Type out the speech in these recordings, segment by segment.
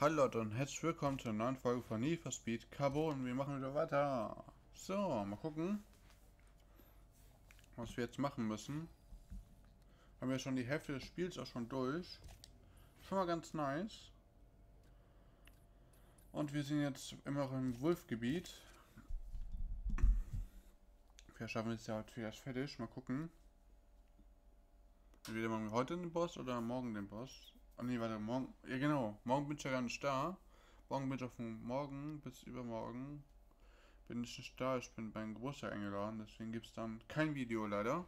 Hallo Leute und herzlich willkommen zur neuen Folge von Need for Speed Carbon. Wir machen wieder weiter. So, mal gucken, was wir jetzt machen müssen. Haben wir schon die Hälfte des Spiels auch schon durch. Schon mal ganz nice. Und wir sind jetzt immer noch im Wolfgebiet. Vielleicht schaffen wir es ja heute erst fertig. Mal gucken. Entweder machen wir heute den Boss oder morgen den Boss. Oh nee, warte, morgen. Ja genau, morgen bin ich ja gar nicht da. Morgen bin ich auf morgen bis übermorgen bin ich nicht da. Ich bin beim Geburtstag eingeladen, deswegen gibt es dann kein Video leider.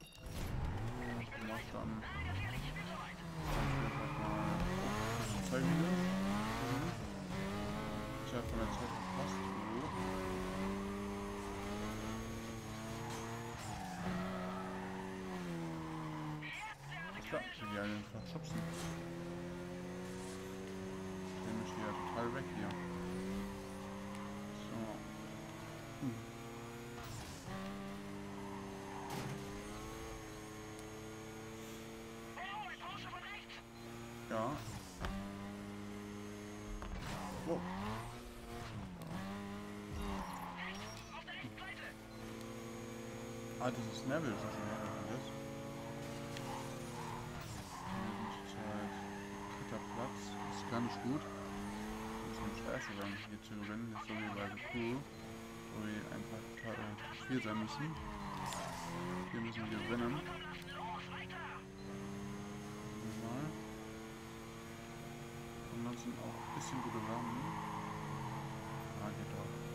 Ich mach dann. Minuten. Ich habe von der Zeit verpasst. Klar, die einfach schubsen. Ich nehme mich hier total weg hier. So. Hm. Ja. Oh. Ah, das ist Neville, das ist sein, hier zu gewinnen. Ist so wie bei The Crew, wo wir einfach total sein müssen. Hier müssen wir gewinnen. Mal. Ansonsten auch ein bisschen gute Waffen. Ah, geht auch.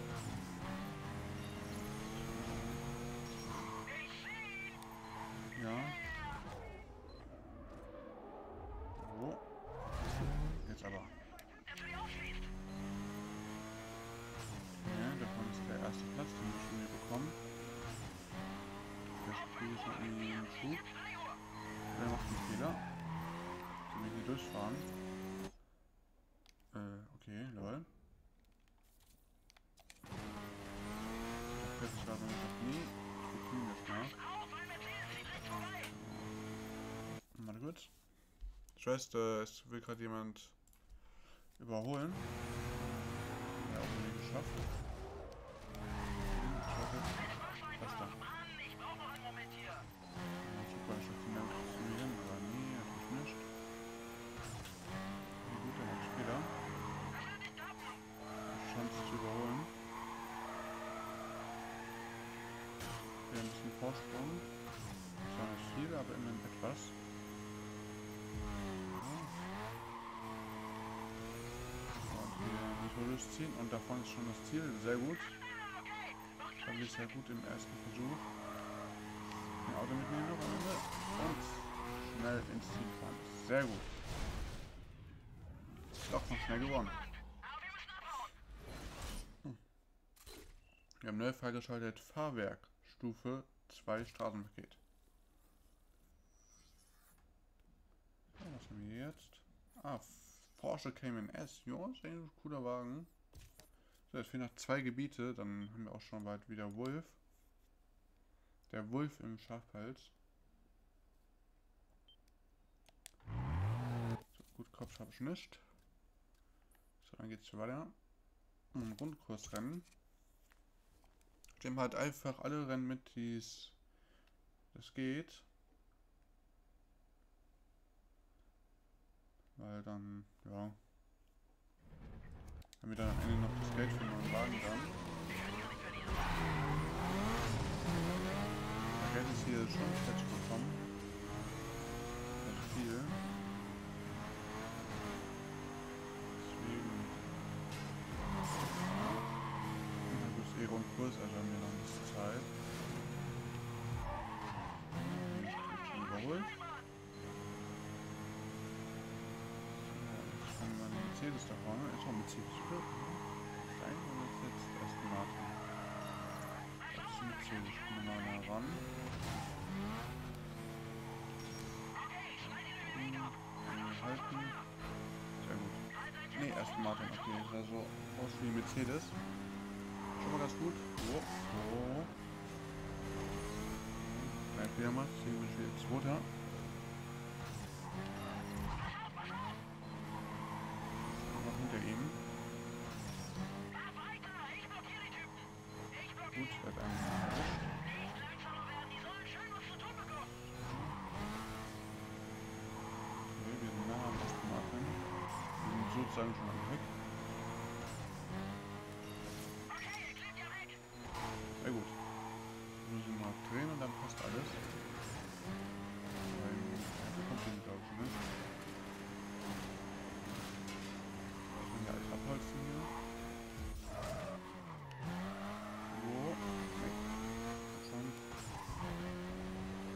Kurz. Ich weiß, äh, es will gerade jemand überholen. Ja, auch nie geschafft. Ich hoffe, passt da. Super, ich hab den Dank zu mir aber nee, natürlich nicht. Wie gut, dann hat später. Chance zu überholen. Haben ein bisschen Vorsprung. Zwar nicht viel, aber immerhin etwas. Durchziehen und davon ist schon das Ziel. Sehr gut. Fand ich sehr gut im ersten Versuch. Ein Auto mitnehmen noch und schnell ins Ziel fahren. Sehr gut. Doch noch schnell gewonnen. Wir haben neu freigeschaltet Fahrwerk Stufe 2 Straßenpaket. was haben wir jetzt? Ah, Porsche Cayman S. Ja, ist ein cooler Wagen. So, jetzt fehlen noch zwei Gebiete. Dann haben wir auch schon bald wieder Wolf. Der Wolf im Schafpelz. So, gut, Kopf habe ich nicht. So, dann geht's weiter. Ein Rundkursrennen. Ich nehme halt einfach alle Rennen mit, die es geht. Weil dann, ja. Haben wir dann am Ende noch das Geld für den neuen Wagen dann. Da Geld ist hier schon fetch bekommen. Recht viel. Deswegen. Du bist eh Rundkurs, also haben wir noch ein bisschen Zeit. Ich schon überholt. Mercedes da vorne. Ist auch Mercedes, oder? Dein oder ist jetzt Aston Martin? Mercedes. Ich komme mal nah ran. Halten. Sehr gut. Ne, Aston Martin. Okay, sah so aus wie Mercedes. Schon mal ganz gut. So. so. Kein Fehler macht. Deswegen bin ich wieder Zweiter. Sagen, schon mal weg. Sehr gut. Wir müssen mal drehen und dann passt alles. Weil, ja, kommt hin, glaube ich, ne? Ich will ja alles abholzen hier. So, weg. Schon.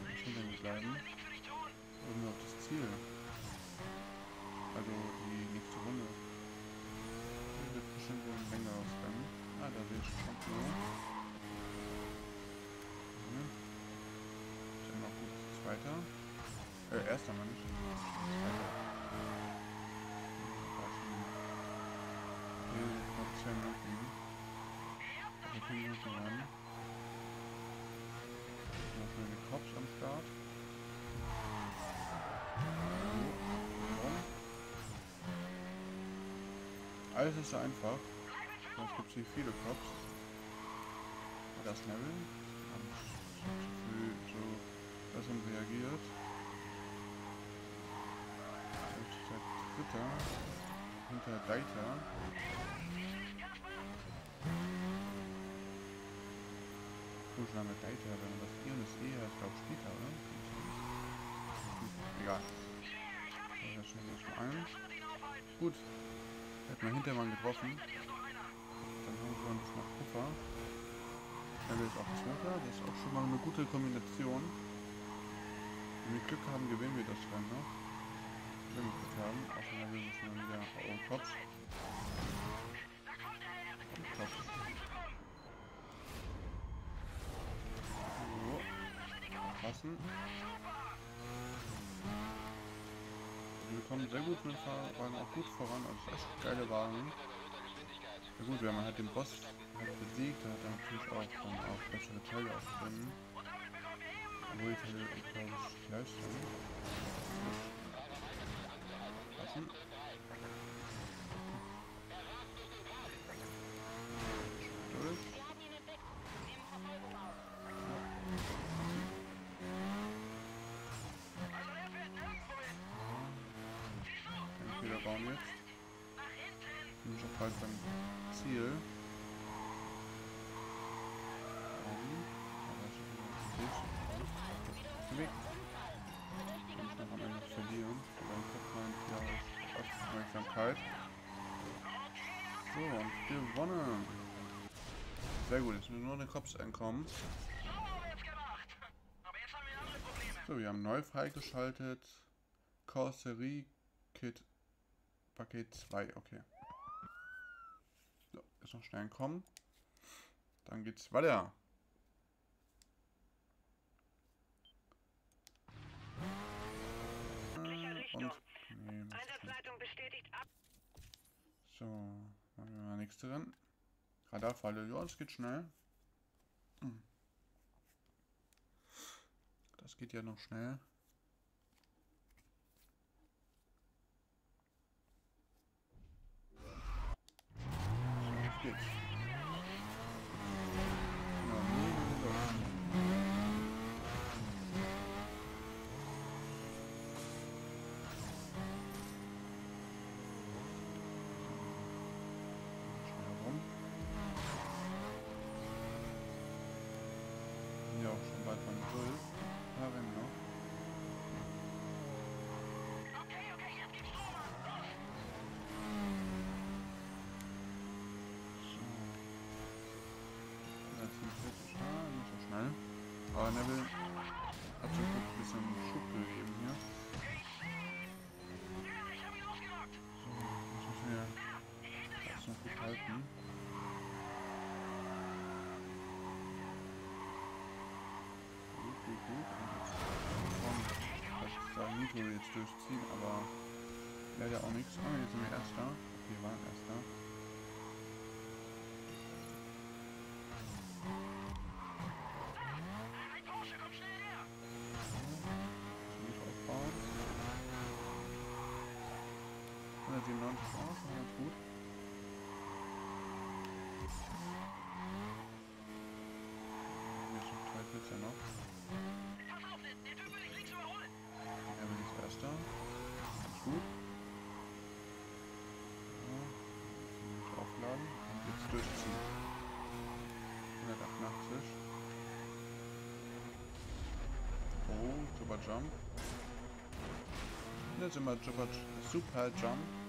Nicht hinter mir bleiben. Irgendwie auf das Ziel. Ich schon. Ich bin noch gut Zweiter. Äh, erster Mann nicht. Zweiter. Hier noch zwei Minuten. Wir können wir noch ran. Noch die Cops am Start. Alles ist so einfach. Sonst gibt es hier viele Cops. Das Level. Zu so besser reagiert. Ist der dritte. Hinter Deiter. Mit Deiter, wenn das Ion ist eher, ich glaube später, oder? Egal. So, das schnell erstmal ein. Gut. Hätten wir Hintermann getroffen. Dann haben wir uns noch Puffer. Schnell ist auch Zweiter. Das ist auch schon mal eine gute Kombination. Wenn wir Glück haben, gewinnen wir das Rennen noch. Wenn wir Glück haben. Auch wenn wir dann wieder oh, Kopf. Kopf. So. Passen. Wir kommen sehr gut mit dem Wagen auch gut voran, also echt geile Wagen. Ja gut, wenn man halt den Boss besiegt, dann hat er natürlich auch dann auch bessere Teile drin. Obwohl glaube ich, gleich sind. Passen. Durch. Den Fehlerbaum jetzt. Bin ich auch bald beim Ziel. Ähm, aber ich bin auf dem Weg. Ich noch am Ende verlieren. Aber ich hab mein Aufmerksamkeit. So, gewonnen. Sehr gut, jetzt müssen nur eine Cops entkommen. So, wir haben neu freigeschaltet. Karosserie Kit Paket 2, okay. So, jetzt noch schnell entkommen. Dann geht's weiter. Und. Nee. Einsatzleitung bestätigt ab. So, machen wir mal nächste Rennen. Radarfalle, ja, das geht schnell. Hm. Das geht ja noch schnell. Aber Neville hat Glück ein bisschen Schub gegeben hier. So, das müssen wir das noch gut halten. Gut, gut, gut. Und jetzt dass da Nitro jetzt durchziehen, aber leider auch nichts. Ah, jetzt sind wir Erster. Okay, wir waren Erster. Ein Porsche, komm schnell her. Ziemlich aufbauen. 197 auch, schon ganz gut. Ist noch drei Plätze noch. Pass auf, den, den Typ will ich links überholen. Er will jetzt Erster. Ganz gut. durchziehen. 188. Oh, Super Jump. Jetzt immer Super, Super Jump.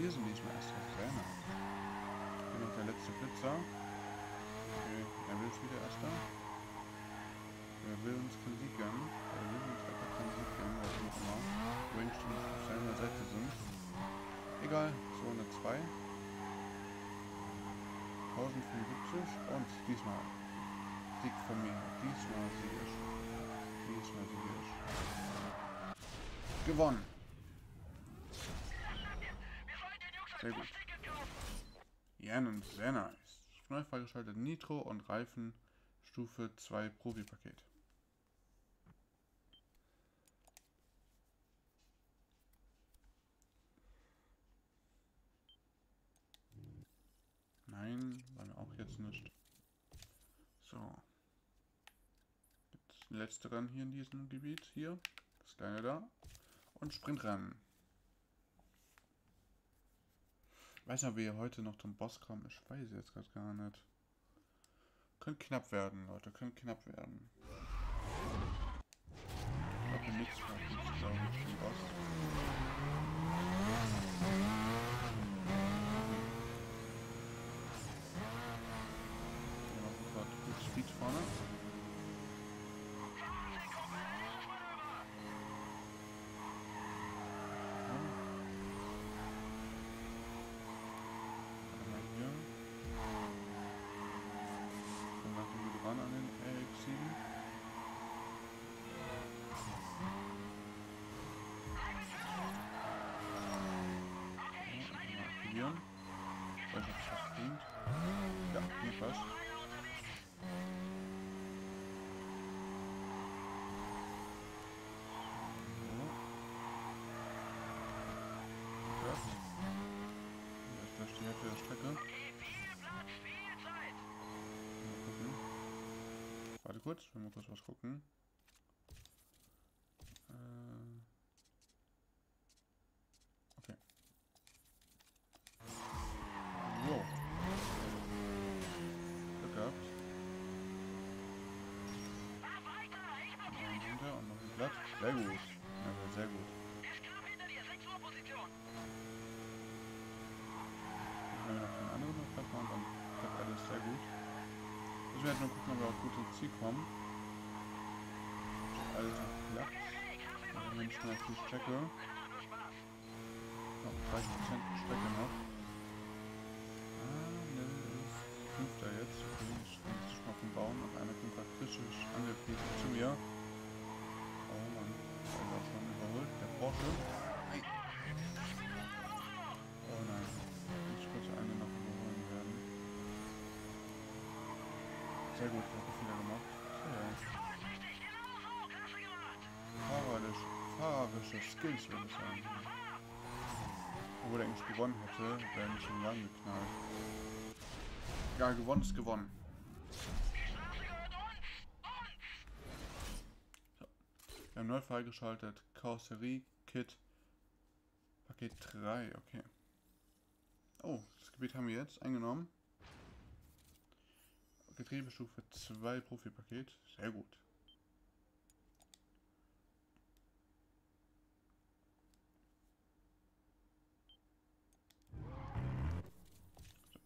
Bier sind diesmal erst auf sehr nice. Hier noch der letzte Blitzer. Okay, er will es wieder erster. Wer will uns keinen Sieg gönnen? Er will uns einfach keinen Sieg gönnen, was auch immer. Wings die nicht auf seiner Seite sind. Egal, 202. 1075 und diesmal Sieg von mir. Diesmal siegisch. Diesmal siegisch. Gewonnen. Wir sollen den Jungs Sehr gut. Jannen, sehr nice. Neu freigeschaltet Nitro und Reifen Stufe 2 Profi-Paket. Nein, war mir auch jetzt nicht. So. Jetzt letzte Rennen hier in diesem Gebiet. Hier. Das kleine da. Und Sprintrennen. Weiß nicht, ob wir heute noch zum Boss kommen. Ich weiß jetzt gerade gar nicht. Könnte knapp werden, Leute. Könnte knapp werden. Ich glaube, nichts den Boss. Speed vorne. Warte kurz, ich will mal kurz was gucken. Äh. Okay. Wow. Glück gehabt. Ich runter und noch ein Blatt. Sehr gut. Ja, sehr gut. Ist knapp hinter dir, 6 Uhr Position. Wenn wir noch den anderen noch platt machen, dann klappt alles sehr gut. Wir halt nur gucken, ob wir auch gut Ziel kommen. Hey, Kaffee Also wenn ich mal auf die Strecke. Ja. Noch 30% Strecke noch. Ah, ne, ist fünfter jetzt. Ich bin jetzt mal vom Bauen. Noch einer kommt gerade frisch angepiekt zu mir. Oh Mann, der ist auch schon überholt. Der Porsche. Sehr gut, hat er Fehler gemacht. Fahrerische Skills würde ich sagen. Obwohl er eigentlich gewonnen hätte, wäre nicht schon lang geknallt. Ja, gewonnen ist gewonnen. Wir haben neu freigeschaltet. Karosserie, Kit, Paket 3, okay. Oh, das Gebiet haben wir jetzt eingenommen. Getriebestufe 2 Profi-Paket. Sehr gut.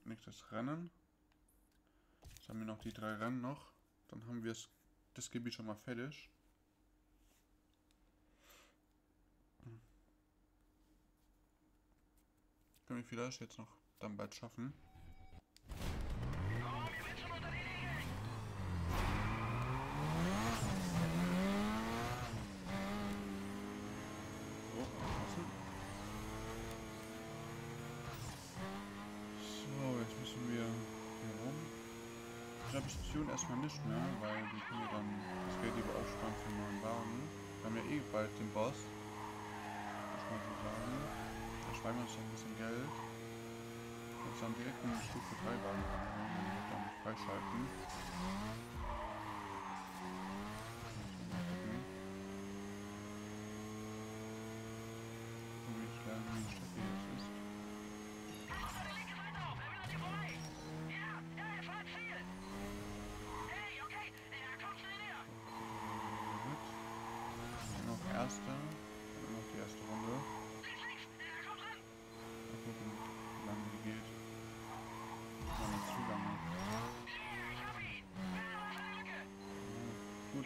Nächstes Rennen. Jetzt haben wir noch die drei Rennen noch. Dann haben wir das Gebiet schon mal fertig. Können wir vielleicht jetzt noch dann bald schaffen. Komm, wir sind schon unter die Linie. So, aufpassen. So, jetzt müssen wir hier rum. glaube, ich tun erstmal nicht mehr, weil wir können ja dann das Geld lieber aufsparen für einen neuen Wagen. Wir haben ja eh bald den Boss. Muss man sagen. Da sparen wir uns noch ein bisschen Geld. Jetzt dann direkt einen Stufe 3 Wagen dann freischalten.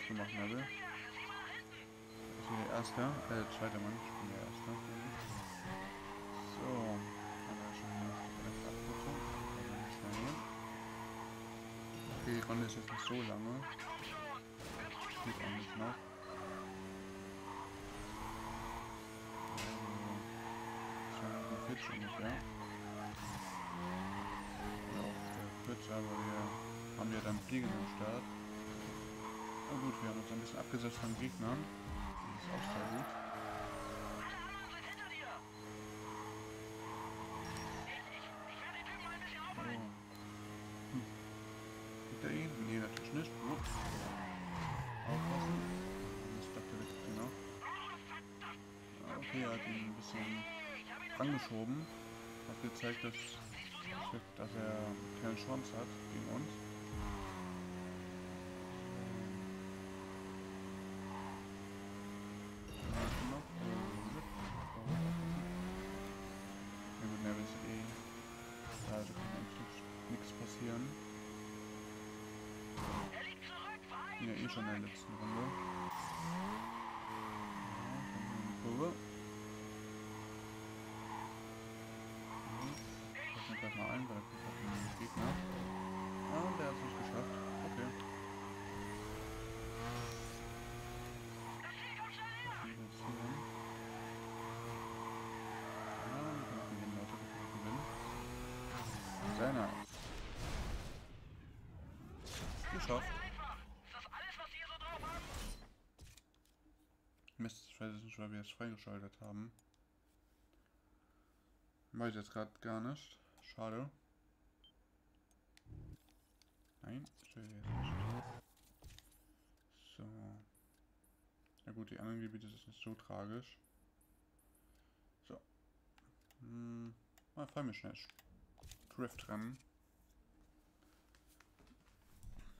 Ja, mal nach hinten. Ich bin der Erste. Äh, zweiter Mann. Ich bin der Erste. So. Haben wir schon hier direkt abgezogen. Nicht. Okay, die Runde ist jetzt nicht so lange. Geht dich eigentlich noch. Also, 240 ungefähr. Oder auch der kürzer, aber wir haben ja dann Fliegen am Start. Na gut, wir haben uns ein bisschen abgesetzt von Gegnern. Das ist auch sehr gut. Aufhalten. Hm. Nee, natürlich nicht. Aufpassen. Das ich genau. Oh, verdammt. Ah, Okay, er hat ihn ein bisschen angeschoben. Hat gezeigt, dass, dass er keine Chance hat gegen uns. Ja, noch. Ja gut, Neville ist eh. Da also kann eigentlich nichts passieren. Er liegt zurück. Ja, eh schon in der letzten Runde. Ja, Kurve. Ja, wir gleich mal ein, weil da kommt auch ein Gegner. Ah, der hat es nicht geschafft. Okay. Das Ziel kommt schnell näher. Was wir jetzt hier haben. Ja, wir können gewinnen, Leute. Wir können gewinnen. Sehr nice. Geschafft. Sehr einfach. Ist das alles, was Sie hier so drauf haben? Mist, ich weiß nicht, weil wir es freigeschaltet haben. Weiß jetzt gerade gar nicht. Schade. Nein, stell jetzt nicht. So. Ja gut, die anderen Gebiete ist nicht so tragisch. So. Hm. Mal fahren wir schnell. Drift-Rennen.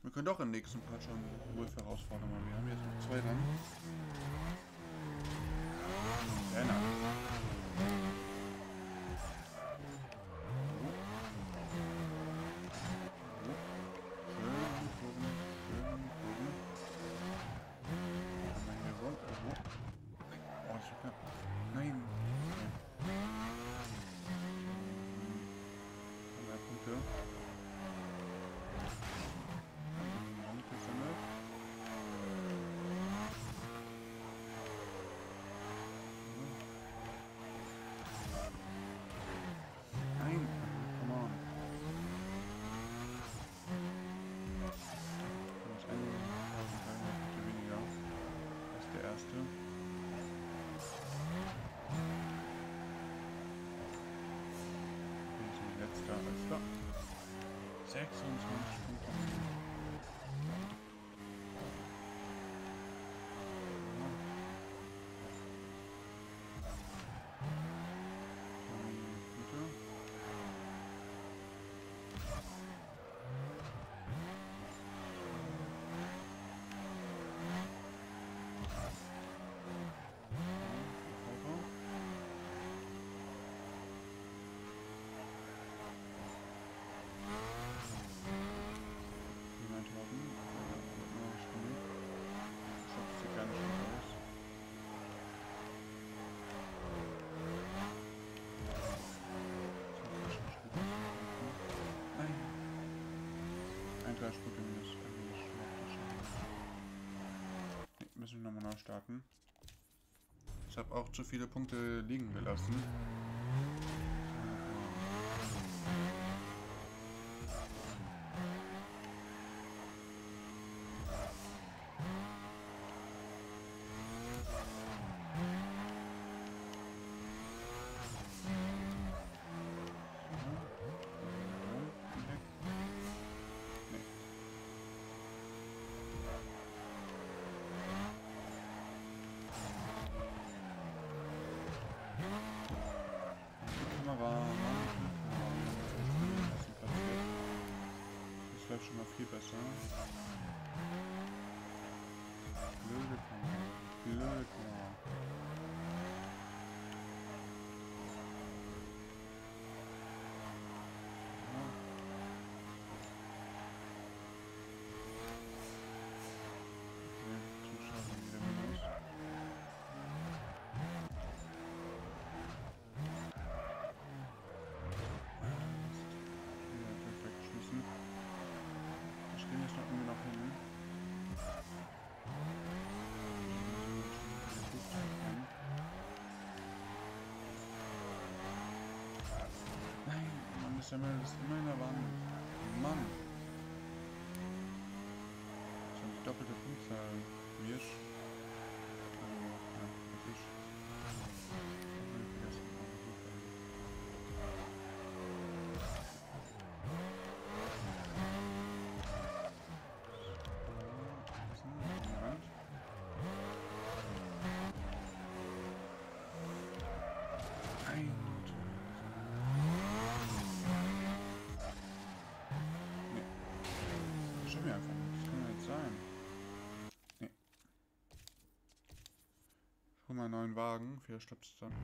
Wir können doch im nächsten Part schon Wolf herausfordern, weil wir haben jetzt noch zwei Rennen. Sehr nice. Schön gucken, schön gucken. Haben wir hier rum? Oh, oh ist so knapp. Nein. Okay. Haben wir Punkte. Haben wir gesammelt. Nein, come on. Das ist eine Punkte weniger als der erste. Okay, letzter, alles klar. 26 Punkte. Punkte. Auto. Niemand haben. Ja, stimmt. Schaut sieht gar nicht gut aus. Sieht nicht gut aus. Nein. Ein Dreispurt minus. Nee, müssen wir nochmal neu starten. Ich habe auch zu viele Punkte liegen gelassen. Schimmel ist immer in der Wand. Mann. Schon die doppelte Punktzahl. Wirsch. stimmt ja einfach nicht. Das kann ja nicht sein. Nee. hol mal einen neuen Wagen. Vier Stück zusammen.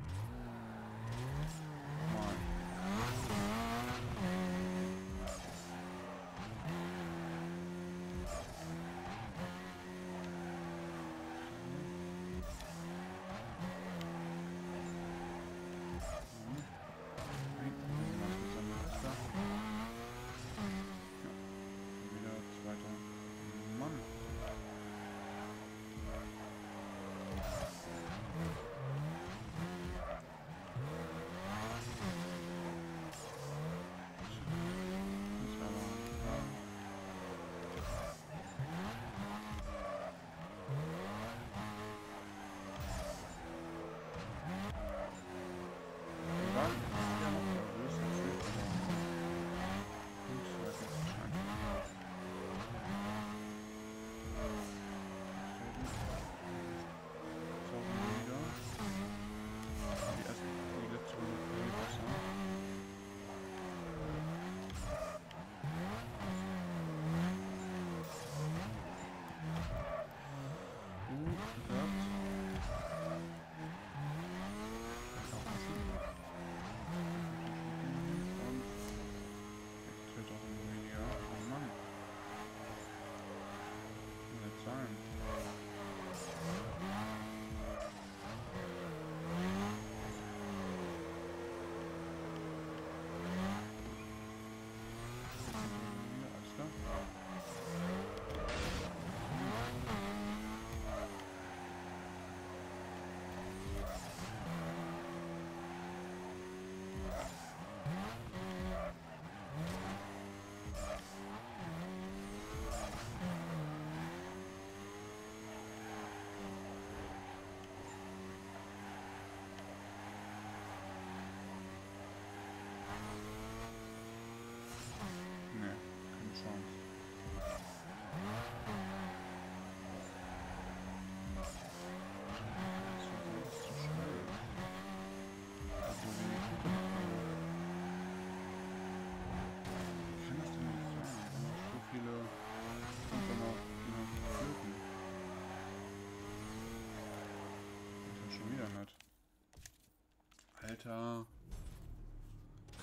Alter.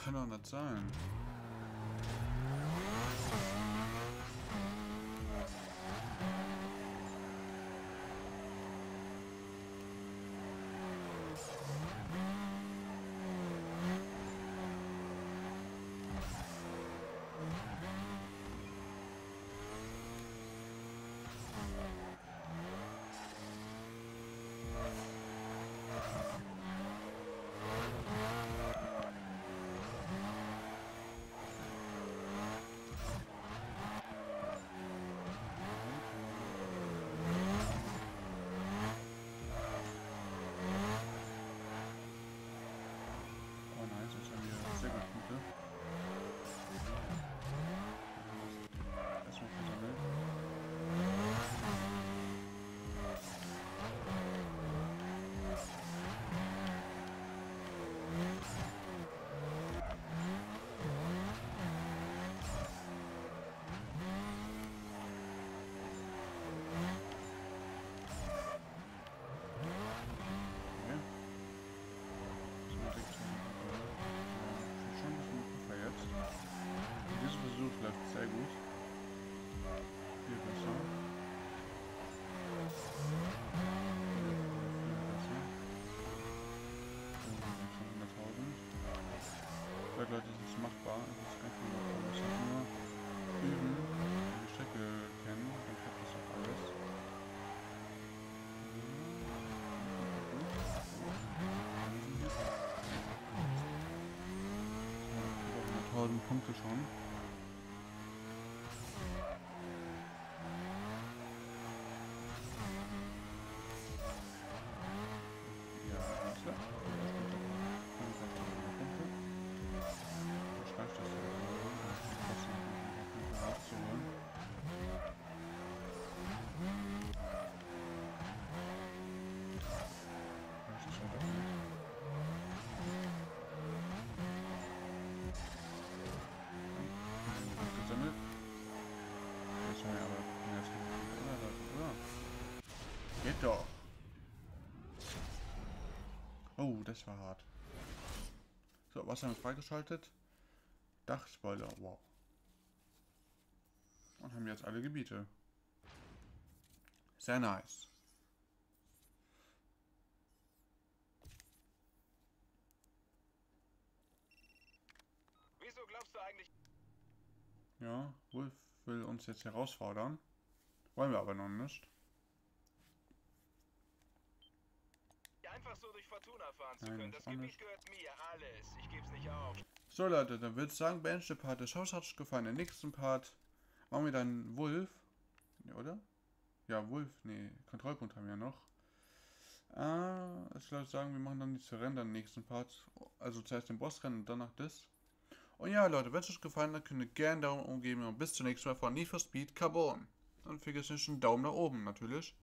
Kann doch nicht sein. Leute, das ist machbar. Das ist nicht machbar. Wir müssen halt nur üben, die Strecke kennen, dann klappt das auch alles. So, 1000 Punkte schon. Ja, warte. Da schreibt das ja. Das sind Punkte rauszuholen. Das ist ja doch nicht. Gut gesammelt. Jetzt haben wir aber den ersten Punkt, oder? Oder? Geht doch. Oh, das war hart. So, was haben wir freigeschaltet? Dachspoiler, wow. Und haben jetzt alle Gebiete. Sehr nice. Wieso glaubst du eigentlich, Ja, Wolf will uns jetzt herausfordern. Wollen wir aber noch nicht. Einfach so durch Fortuna fahren zu können? das Gebiet gehört mir, alles. Ich geb's nicht auf. So Leute, dann würde ich sagen, beende ich den Part des Shows. Hat euch gefallen. Den nächsten Part machen wir dann Wolf. Ja, oder? Ja, Wolf. Nee, Kontrollpunkt haben wir ja noch. Ah, ich würde sagen, wir machen dann die Rennen dann im nächsten Part. Also zuerst den Bossrennen und danach das. Und ja, Leute, wenn es euch gefallen hat, könnt ihr gerne Daumen umgeben. Und bis zum nächsten Mal von Need for Speed Carbon. Und vergesst nicht einen Daumen nach oben, natürlich.